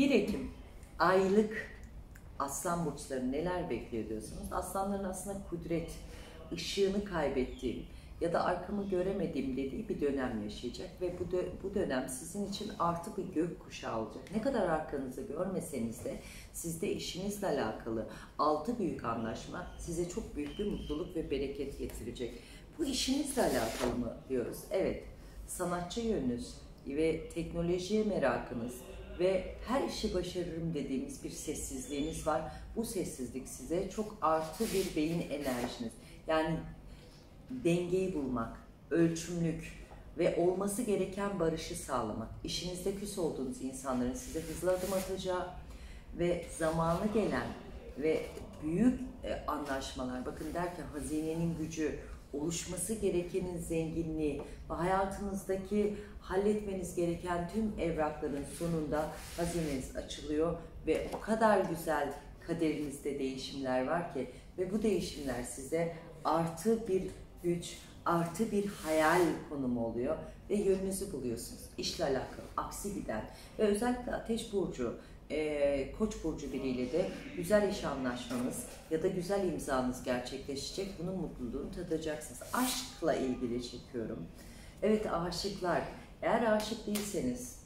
1 Ekim aylık aslan burçları neler bekliyor diyorsunuz? Aslanların aslında kudret, ışığını kaybettiğim ya da arkamı göremediğim dediği bir dönem yaşayacak ve bu, dö- bu dönem sizin için artı bir gök kuşağı olacak. Ne kadar arkanızı görmeseniz de sizde işinizle alakalı altı büyük anlaşma size çok büyük bir mutluluk ve bereket getirecek. Bu işinizle alakalı mı diyoruz? Evet. Sanatçı yönünüz ve teknolojiye merakınız ve her işi başarırım dediğimiz bir sessizliğiniz var. Bu sessizlik size çok artı bir beyin enerjiniz. Yani dengeyi bulmak, ölçümlük ve olması gereken barışı sağlamak. İşinizde küs olduğunuz insanların size hızlı adım atacağı ve zamanı gelen ve büyük e, anlaşmalar, bakın derken hazinenin gücü, oluşması gerekenin zenginliği ve hayatınızdaki halletmeniz gereken tüm evrakların sonunda hazineniz açılıyor ve o kadar güzel kaderinizde değişimler var ki ve bu değişimler size artı bir güç, artı bir hayal konumu oluyor ve yönünüzü buluyorsunuz. İşle alakalı, aksi giden ve özellikle Ateş Burcu, e, Koç burcu biriyle de güzel iş anlaşmanız ya da güzel imzanız gerçekleşecek. Bunun mutluluğunu tadacaksınız. Aşkla ilgili çekiyorum. Evet aşıklar, eğer aşık değilseniz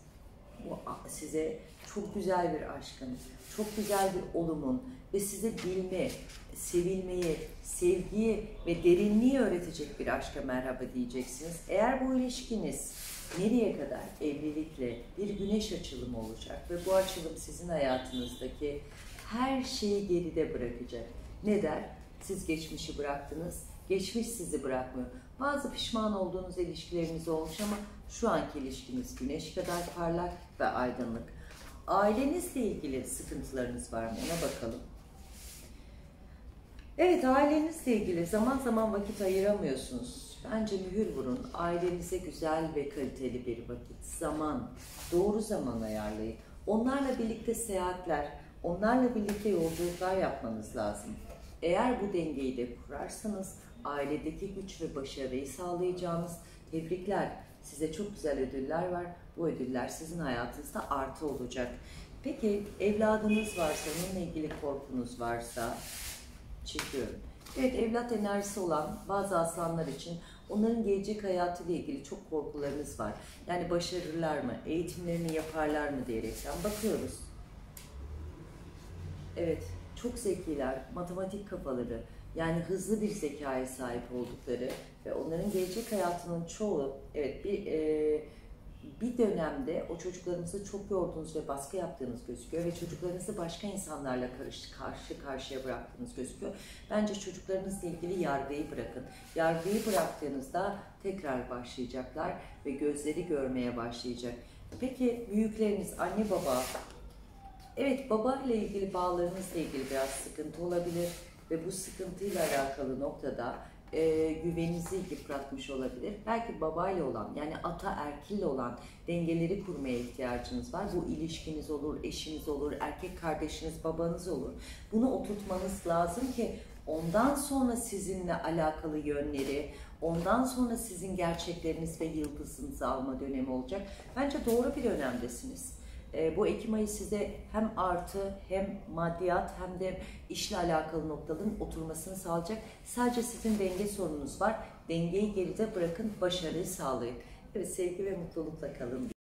bu size çok güzel bir aşkın, çok güzel bir olumun ve size bilme, sevilmeyi, sevgiyi ve derinliği öğretecek bir aşka merhaba diyeceksiniz. Eğer bu ilişkiniz nereye kadar evlilikle bir güneş açılımı olacak ve bu açılım sizin hayatınızdaki her şeyi geride bırakacak. Ne der? Siz geçmişi bıraktınız, geçmiş sizi bırakmıyor. Bazı pişman olduğunuz ilişkileriniz olmuş ama şu anki ilişkiniz güneş kadar parlak ve aydınlık. Ailenizle ilgili sıkıntılarınız var mı? Ona bakalım. Evet ailenizle ilgili zaman zaman vakit ayıramıyorsunuz. Bence mühür vurun. Ailenize güzel ve kaliteli bir vakit, zaman, doğru zaman ayarlayın. Onlarla birlikte seyahatler, onlarla birlikte yolculuklar yapmanız lazım. Eğer bu dengeyi de kurarsanız ailedeki güç ve başarıyı sağlayacağınız tebrikler. Size çok güzel ödüller var. Bu ödüller sizin hayatınızda artı olacak. Peki evladınız varsa, onunla ilgili korkunuz varsa, çekiyorum. Evet evlat enerjisi olan bazı aslanlar için onların gelecek hayatıyla ilgili çok korkularınız var. Yani başarırlar mı, eğitimlerini yaparlar mı diyerekten bakıyoruz. Evet, çok zekiler, matematik kafaları, yani hızlı bir zekaya sahip oldukları ve onların gelecek hayatının çoğu, evet bir e, bir dönemde o çocuklarınızı çok yorduğunuz ve baskı yaptığınız gözüküyor ve çocuklarınızı başka insanlarla karış, karşı karşıya bıraktığınız gözüküyor. Bence çocuklarınızla ilgili yargıyı bırakın. Yargıyı bıraktığınızda tekrar başlayacaklar ve gözleri görmeye başlayacak. Peki büyükleriniz, anne baba, evet baba ile ilgili bağlarınızla ilgili biraz sıkıntı olabilir ve bu sıkıntıyla alakalı noktada e, güveninizi yıpratmış olabilir. Belki babayla olan yani ata erkille olan dengeleri kurmaya ihtiyacınız var. Bu ilişkiniz olur, eşiniz olur, erkek kardeşiniz, babanız olur. Bunu oturtmanız lazım ki ondan sonra sizinle alakalı yönleri, ondan sonra sizin gerçekleriniz ve yıldızınızı alma dönemi olacak. Bence doğru bir dönemdesiniz. E, bu Ekim ayı size hem artı hem maddiyat hem de işle alakalı noktaların oturmasını sağlayacak. Sadece sizin denge sorununuz var. Dengeyi geride bırakın, başarıyı sağlayın. Evet sevgi ve mutlulukla kalın.